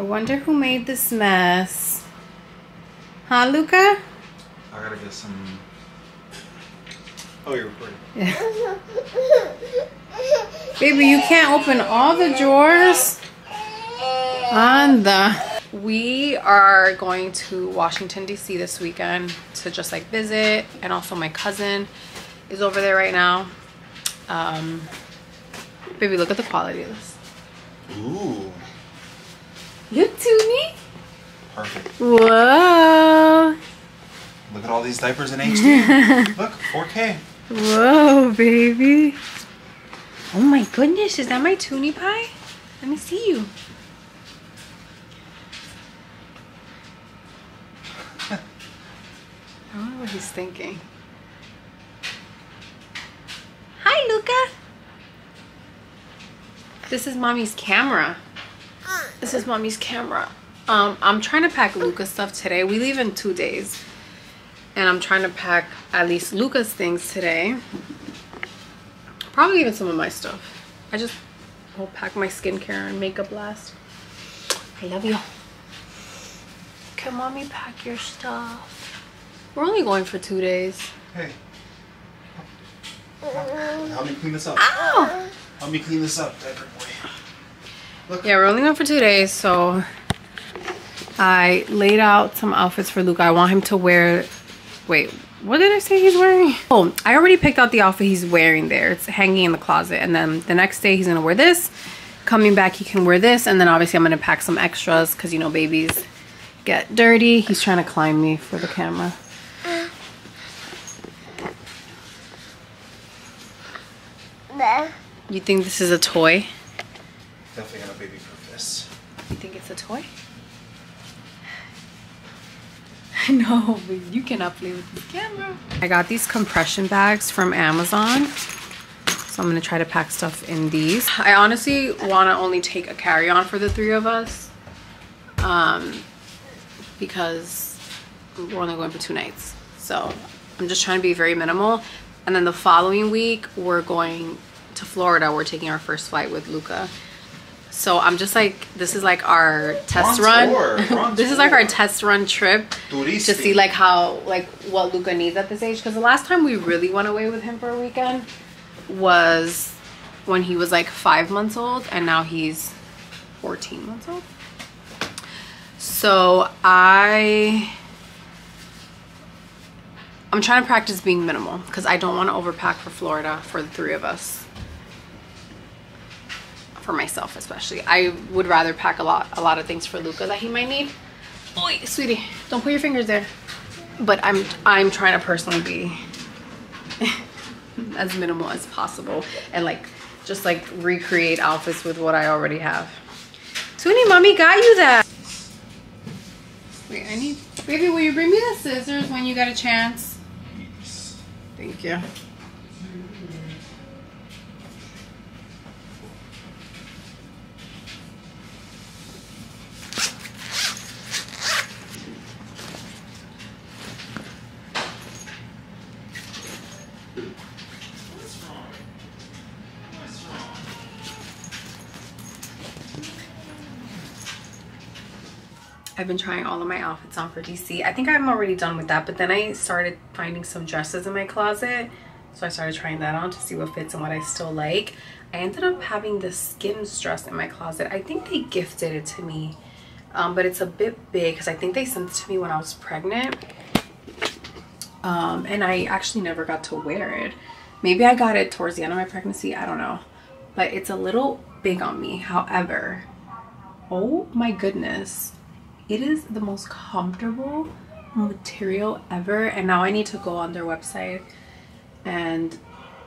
I wonder who made this mess. Huh, Luca? I gotta get some. Oh, you're recording. Baby, you can't open all the drawers on the. We are going to Washington, D.C. this weekend to just like visit. And also, my cousin is over there right now. Um, baby, look at the quality of this. Ooh, Look, Toonie. perfect. Whoa. Look at all these diapers in HD. Look, 4K. Whoa, baby. Oh my goodness, is that my Toonie pie? Let me see you. I wonder what he's thinking. Hi, Luca. This is mommy's camera. This is mommy's camera. Um, I'm trying to pack Luca's stuff today. We leave in two days. And I'm trying to pack at least Luca's things today. Probably even some of my stuff. I just will pack my skincare and makeup last. I love you. Can mommy pack your stuff? We're only going for two days. Hey. Help me clean this up. Ow! Help me clean this up, diaper boy. Look. Yeah, we're only going for two days, so I laid out some outfits for Luca. I want him to wear. Wait, what did I say he's wearing? Oh, I already picked out the outfit he's wearing there. It's hanging in the closet, and then the next day he's gonna wear this. Coming back, he can wear this, and then obviously I'm gonna pack some extras because you know babies get dirty. He's trying to climb me for the camera. You think this is a toy? No, but you cannot play with this camera. I got these compression bags from Amazon. So I'm gonna try to pack stuff in these. I honestly wanna only take a carry-on for the three of us. Um, because we're only going for two nights. So I'm just trying to be very minimal. And then the following week, we're going to Florida. We're taking our first flight with Luca. So I'm just like, this is like our test run. This is like our test run trip to see like how, like what Luca needs at this age. Because the last time we really went away with him for a weekend was when he was like five months old and now he's 14 months old. So I I'm trying to practice being minimal because I don't want to overpack for Florida for the three of us. For myself especially. I would rather pack a lot a lot of things for Luca that he might need. Oi, sweetie, don't put your fingers there. But I'm I'm trying to personally be as minimal as possible and like just like recreate outfits with what I already have. Toonie, mommy got you that. Wait, I need baby, will you bring me the scissors when you got a chance? Thank you. I've been trying all of my outfits on for DC. I think I'm already done with that, but then I started finding some dresses in my closet. So I started trying that on to see what fits and what I still like. I ended up having this Skims dress in my closet. I think they gifted it to me, um, but it's a bit big because I think they sent it to me when I was pregnant. Um, and I actually never got to wear it. Maybe I got it towards the end of my pregnancy. I don't know. But it's a little big on me. However, oh my goodness it is the most comfortable material ever and now i need to go on their website and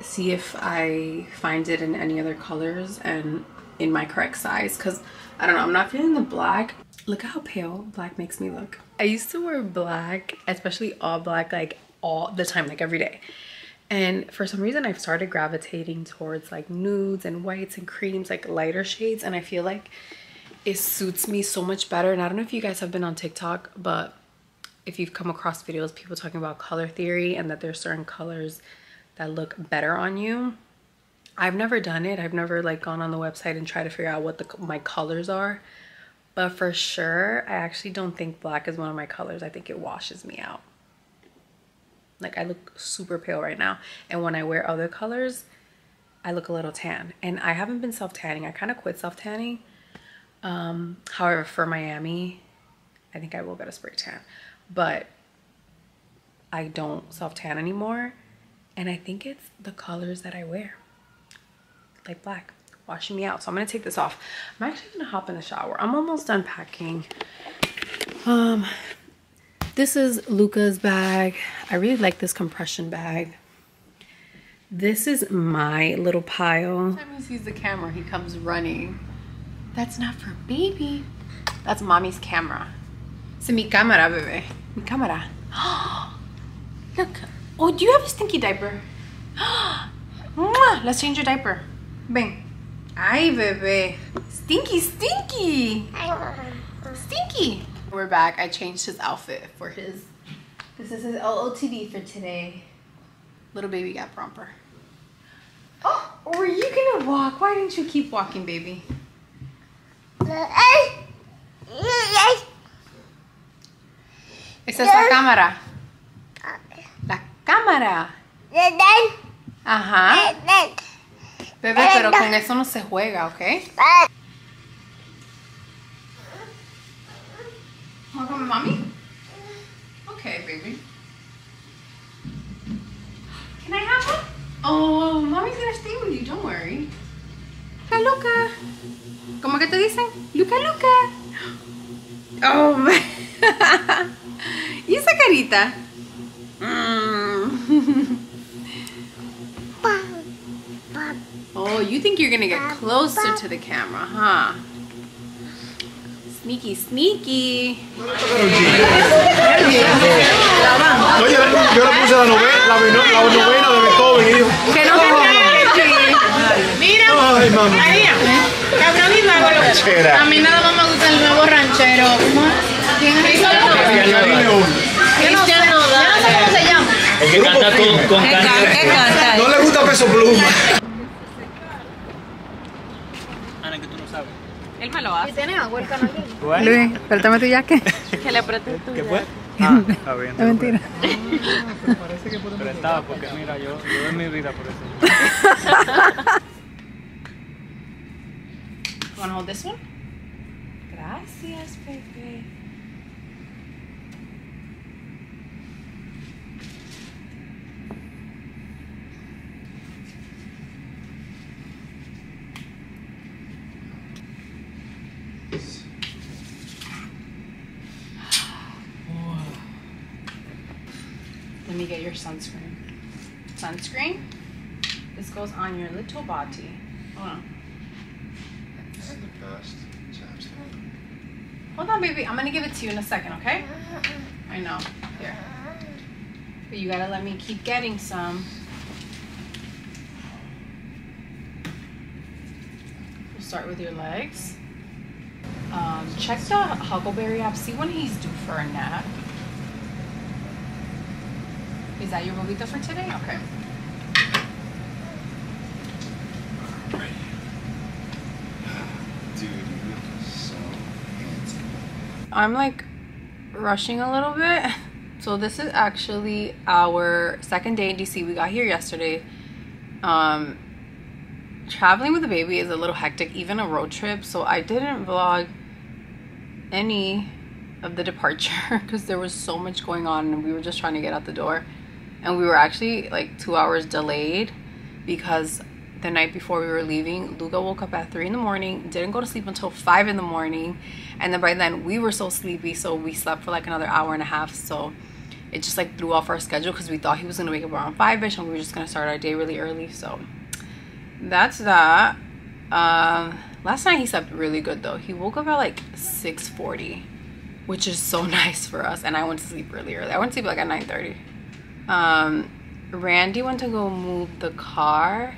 see if i find it in any other colors and in my correct size because i don't know i'm not feeling the black look how pale black makes me look. I used to wear black especially all black like all the time like every day. And for some reason i've started gravitating towards like nudes and whites and creams like lighter shades and i feel like it suits me so much better. And i don't know if you guys have been on tiktok but if you've come across videos people talking about color theory and that there's certain colors that look better on you. I've never done it. I've never like gone on the website and tried to figure out what the my colors are But for sure, I actually don't think black is one of my colors. I think it washes me out. Like I look super pale right now. And when I wear other colors, I look a little tan. And I haven't been self-tanning. I kind of quit self-tanning. Um, however, for Miami, I think I will get a spray tan. But I don't self-tan anymore. And I think it's the colors that I wear. Like black washing me out. So I'm gonna take this off. I'm actually gonna hop in the shower. I'm almost done packing. Um, this is Luca's bag. I really like this compression bag. This is my little pile. Every Time he sees the camera, he comes running. That's not for baby. That's mommy's camera. C'est mi cámara, bebé. Mi cámara. Look. Oh, do you have a stinky diaper? Let's change your diaper. Bang. Ay, bebé. Stinky, stinky. Stinky. We're back. I changed his outfit for his. This is his LOTD for today. Little baby got romper. Oh, were you gonna walk? Why didn't you keep walking, baby? Esa es la cámara. La cámara. Ajá. Bebé, pero con eso no se juega, ¿ok? ¿Vamos con mami? Okay, baby. Can I have one? Oh, mommy's gonna stay with you, don't worry. Luca, Luca. ¿Cómo que te dicen? Luca, Luca. Oh, ¿Y esa carita? Mm. Oh, you think you're gonna get closer to the camera, huh? Sneaky, sneaky. Oye, yo le puse la novena, la, novena de Beethoven y dijo, Que no te Mira, ay, mamá. María, cabrón y mago. A mí nada más me gusta el nuevo ranchero. ¿Quién es Nodal. Yo no sé cómo se llama. El. No le gusta peso pluma. Ana, que tú no sabes. Él me lo hace. ¿Tiene agua el canal? Luis, préstame tu jaque. Que le apreté tu ¿Qué fue? Ah, está bien. Es mentira. Pero estaba porque mira, yo, yo doy mi vida por eso. Wanna hold this one? Gracias, Pepe. Me get your sunscreen. Sunscreen? This goes on your little body. Hold on. Hold on, baby. I'm gonna give it to you in a second, okay? I know. Here. But you gotta let me keep getting some. We'll start with your legs. Um, check the Huckleberry app. See when he's due for a nap. Is that your bobita for today? Okay. Dude, you look so handsome. I'm like rushing a little bit. So this is actually our second day in DC. We got here yesterday. Um traveling with a baby is a little hectic, even a road trip. So I didn't vlog any of the departure because there was so much going on and we were just trying to get out the door. And we were actually like two hours delayed because the night before we were leaving, Luca woke up at three in the morning, didn't go to sleep until five in the morning, and then by then we were so sleepy, so we slept for like another hour and a half. So it just like threw off our schedule because we thought he was gonna wake up around five ish, and we were just gonna start our day really early. So that's that. Um, last night he slept really good though. He woke up at like six forty, which is so nice for us. And I went to sleep really early. I went to sleep like at nine thirty. Um, Randy went to go move the car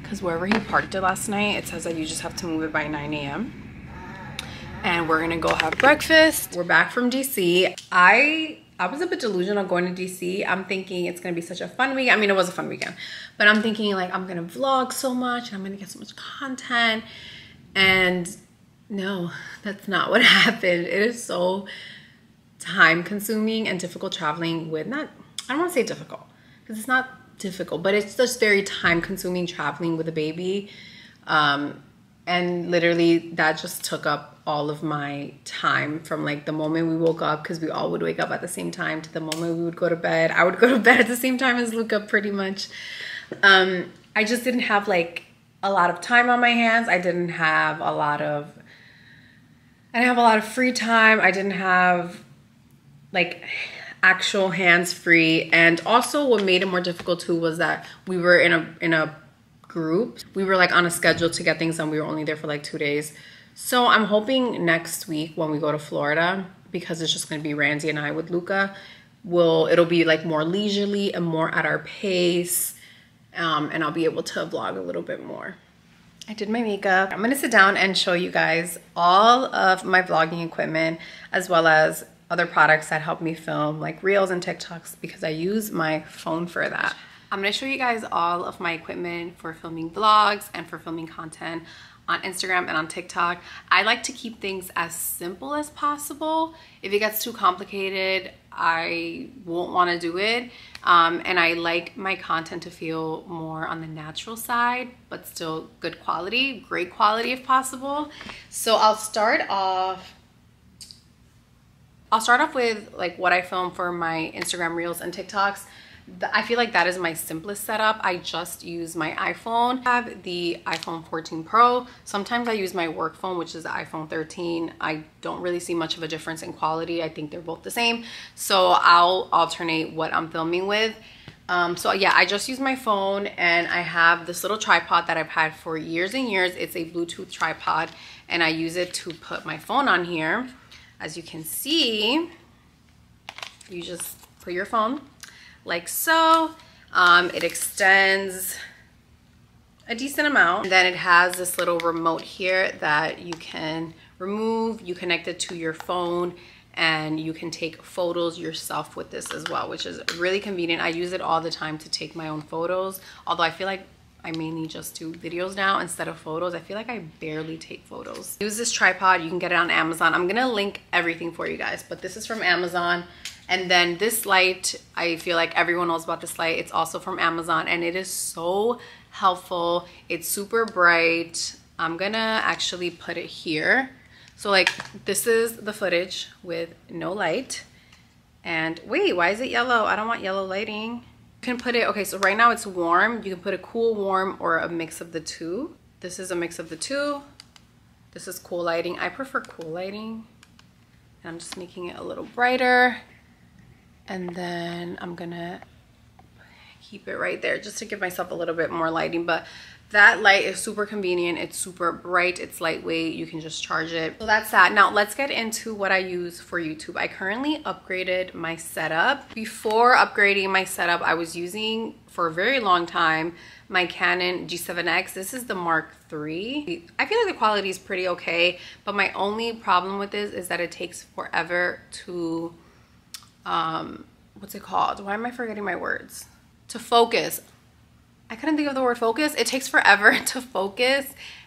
because wherever he parked it last night, it says that you just have to move it by 9 a.m. And we're gonna go have breakfast. We're back from DC. I I was a bit delusional going to DC. I'm thinking it's gonna be such a fun week. I mean, it was a fun weekend, but I'm thinking like I'm gonna vlog so much and I'm gonna get so much content. And No, that's not what happened. It is so time consuming and difficult traveling with not, I don't want to say difficult because it's not difficult, but it's just very time consuming traveling with a baby. Um, and literally that just took up all of my time from like the moment we woke up because we all would wake up at the same time to the moment we would go to bed. I would go to bed at the same time as luca pretty much. Um, i just didn't have like a lot of time on my hands. I didn't have a lot of i didn't have a lot of free time. I didn't have like actual hands free and also what made it more difficult too was that we were in a in a group we were like on a schedule to get things done we were only there for like two days so I'm hoping next week when we go to Florida, because it's just gonna be Randy and I with Luca, will it'll be like more leisurely and more at our pace. Um, and I'll be able to vlog a little bit more. I did my makeup. I'm gonna sit down and show you guys all of my vlogging equipment as well as other products that help me film like reels and TikToks because I use my phone for that. I'm gonna show you guys all of my equipment for filming vlogs and for filming content on Instagram and on TikTok. I like to keep things as simple as possible. If it gets too complicated, I won't want to do it. Um, and I like my content to feel more on the natural side, but still good quality, great quality if possible. So I'll start off I'll start off with like what I film for my Instagram reels and TikToks. I feel like that is my simplest setup. I just use my iPhone. I have the iPhone 14 Pro. Sometimes I use my work phone, which is the iPhone 13. I don't really see much of a difference in quality. I think they're both the same. So I'll alternate what I'm filming with. Um, so yeah, I just use my phone and I have this little tripod that I've had for years and years. It's a Bluetooth tripod and I use it to put my phone on here. As you can see, you just put your phone like so. Um, it extends a decent amount. And then it has this little remote here that you can remove. You connect it to your phone and you can take photos yourself with this as well, which is really convenient. I use it all the time to take my own photos, although I feel like I mainly just do videos now instead of photos. I feel like I barely take photos. Use this tripod. You can get it on Amazon. I'm going to link everything for you guys, but this is from Amazon. And then this light, I feel like everyone knows about this light. It's also from Amazon and it is so helpful. It's super bright. I'm gonna actually put it here. So like this is the footage with no light. And wait, why is it yellow? I don't want yellow lighting. Can put it, okay, so right now it's warm. You can put a cool, warm, or a mix of the two. This is a mix of the two. This is cool lighting. I prefer cool lighting. I'm just making it a little brighter and then I'm gonna keep it right there just to give myself a little bit more lighting but that light is super convenient. It's super bright. It's lightweight. You can just charge it. So that's that. Now let's get into what i use for youtube. I currently upgraded my setup. Before upgrading my setup i was using for a very long time my canon g7x this is the mark iii i feel like the quality is pretty okay but my only problem with this is that it takes forever to um, what's it called? Why am I forgetting my words? To focus. I couldn't think of the word focus. It takes forever to focus.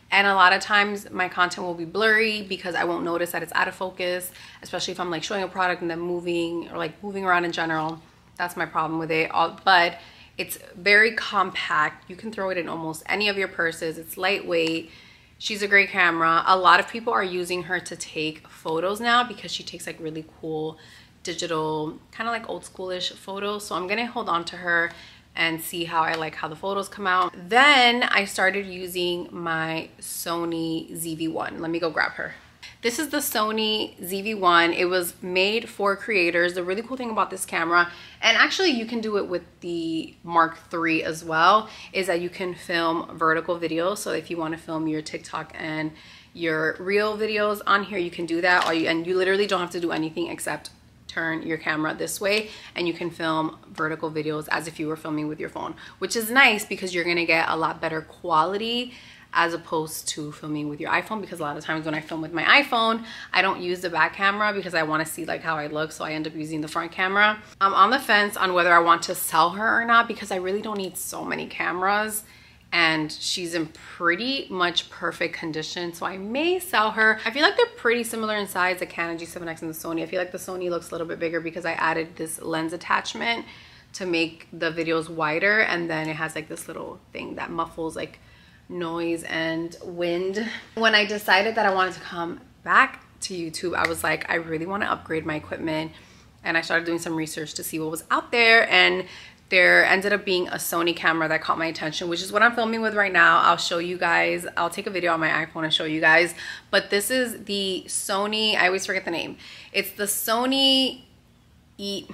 And a lot of times my content will be blurry because I won't notice that it's out of focus, especially if I'm like showing a product and then moving or like moving around in general. That's my problem with it. But it's very compact. You can throw it in almost any of your purses. It's lightweight. She's a great camera. A lot of people are using her to take photos now because she takes like really cool digital, kind of like old schoolish photos. So I'm gonna hold on to her and see how I like how the photos come out. Then I started using my Sony ZV-1. Let me go grab her. This is the Sony ZV-1. It was made for creators. The really cool thing about this camera, and actually you can do it with the Mark III as well, is that you can film vertical videos. So if you wanna film your TikTok and your reel videos on here, you can do that. and you literally don't have to do anything except turn your camera this way and you can film vertical videos as if you were filming with your phone, which is nice because you're gonna get a lot better quality as opposed to filming with your iPhone because a lot of times when I film with my iPhone, I don't use the back camera because I wanna see like how I look, so I end up using the front camera. I'm on the fence on whether I want to sell her or not because I really don't need so many cameras and she's in pretty much perfect condition. So I may sell her. I feel like they're pretty similar in size, the Canon G7X and the Sony. I feel like the Sony looks a little bit bigger because I added this lens attachment to make the videos wider. And then it has like this little thing that muffles like noise and wind. When I decided that I wanted to come back to YouTube, I was like, I really want to upgrade my equipment. And I started doing some research to see what was out there. And there ended up being a Sony camera that caught my attention, which is what I'm filming with right now. I'll show you guys. I'll take a video on my iPhone and show you guys. But this is the Sony, I always forget the name. It's the Sony E,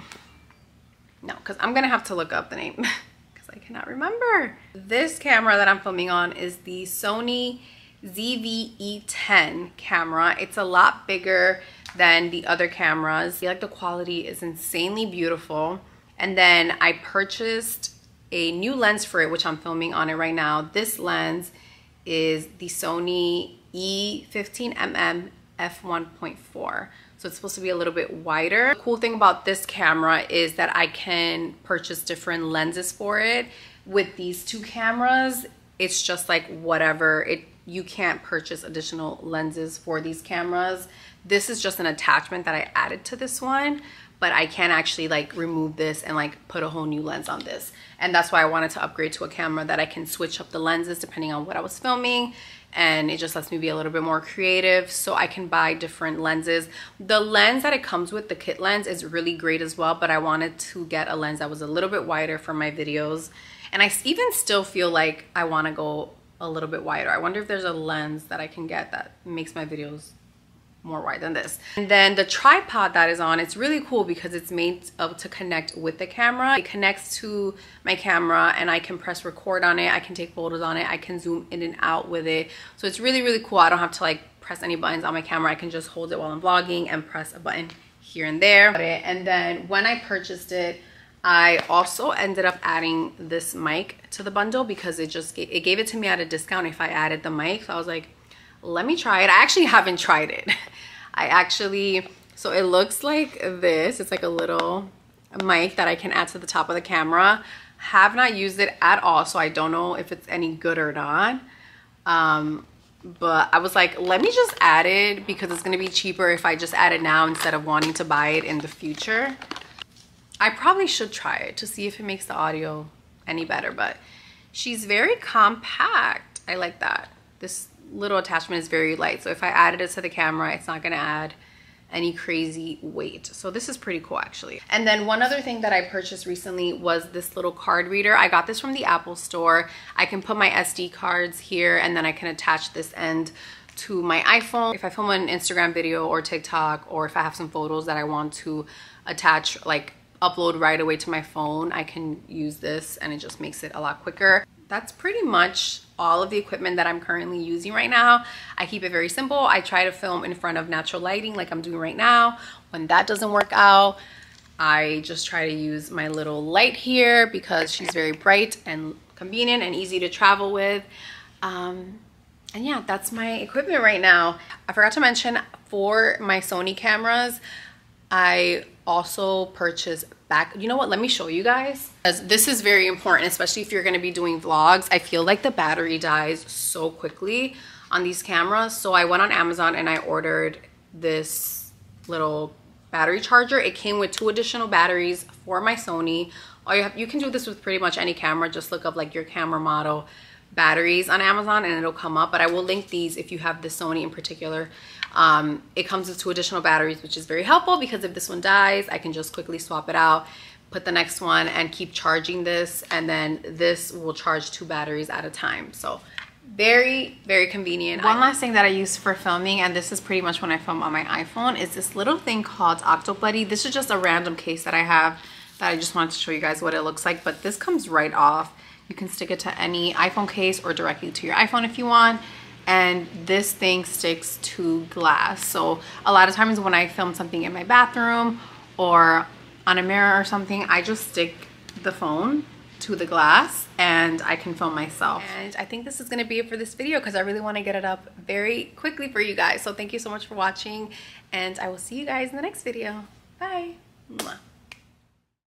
no, because I'm to have to look up the name because I cannot remember. This camera that I'm filming on is the Sony ZV-E10 camera. It's a lot bigger than the other cameras. I feel like the quality is insanely beautiful. And then I purchased a new lens for it, which I'm filming on it right now. This lens is the Sony E15mm f1.4. So it's supposed to be a little bit wider. The cool thing about this camera is that I can purchase different lenses for it. With these two cameras, it's just like whatever. It You can't purchase additional lenses for these cameras. This is just an attachment that I added to this one but I can actually like remove this and like put a whole new lens on this. And that's why I wanted to upgrade to a camera that I can switch up the lenses depending on what I was filming and it just lets me be a little bit more creative so I can buy different lenses. The lens that it comes with, the kit lens, is really great as well, but I wanted to get a lens that was a little bit wider for my videos. And I even still feel like I wanna go a little bit wider. I wonder if there's a lens that I can get that makes my videos more wide than this. And then the tripod that is on, it's really cool because it's made up to connect with the camera. It connects to my camera and I can press record on it. I can take photos on it. I can zoom in and out with it. So it's really, really cool. I don't have to like press any buttons on my camera. I can just hold it while I'm vlogging and press a button here and there. And then when I purchased it, I also ended up adding this mic to the bundle because it just it gave it to me at a discount if I added the mic. So I was like, let me try it. I actually haven't tried it. I actually, so it looks like this. It's like a little mic that I can add to the top of the camera. Have not used it at all, so I don't know if it's any good or not. Um, but I was like, let me just add it because it's gonna be cheaper if I just add it now instead of wanting to buy it in the future. I probably should try it to see if it makes the audio any better, but she's very compact. I like that. This little attachment is very light. So if I added it to the camera, it's not gonna add any crazy weight. So this is pretty cool actually. And then one other thing that I purchased recently was this little card reader. I got this from the Apple store. I can put my SD cards here and then I can attach this end to my iPhone. If I film an Instagram video or TikTok or if I have some photos that I want to attach like upload right away to my phone, I can use this and it just makes it a lot quicker that's pretty much all of the equipment that I'm currently using right now. I keep it very simple. I try to film in front of natural lighting like I'm doing right now. When that doesn't work out, I just try to use my little light here because she's very bright and convenient and easy to travel with. Um, and yeah, that's my equipment right now. I forgot to mention for my Sony cameras, I also purchased back you know what let me show you guys. This is very important especially if you're going to be doing vlogs i feel like the battery dies so quickly on these cameras. So i went on amazon and i ordered this little battery charger. It came with two additional batteries for my sony. Or you, have, you can do this with pretty much any camera. Just look up like your camera model batteries on amazon and it'll come up but i will link these if you have the sony in particular um, it comes with two additional batteries, which is very helpful because if this one dies, I can just quickly swap it out, put the next one and keep charging this. And then this will charge two batteries at a time. So very, very convenient. One last thing that I use for filming, and this is pretty much when I film on my iPhone, is this little thing called OctoBuddy. This is just a random case that I have that I just wanted to show you guys what it looks like, but this comes right off. You can stick it to any iPhone case or directly to your iPhone if you want and this thing sticks to glass. So a lot of times when I film something in my bathroom or on a mirror or something, I just stick the phone to the glass and I can film myself. And I think this is gonna be it for this video because I really wanna get it up very quickly for you guys. So thank you so much for watching and I will see you guys in the next video. Bye.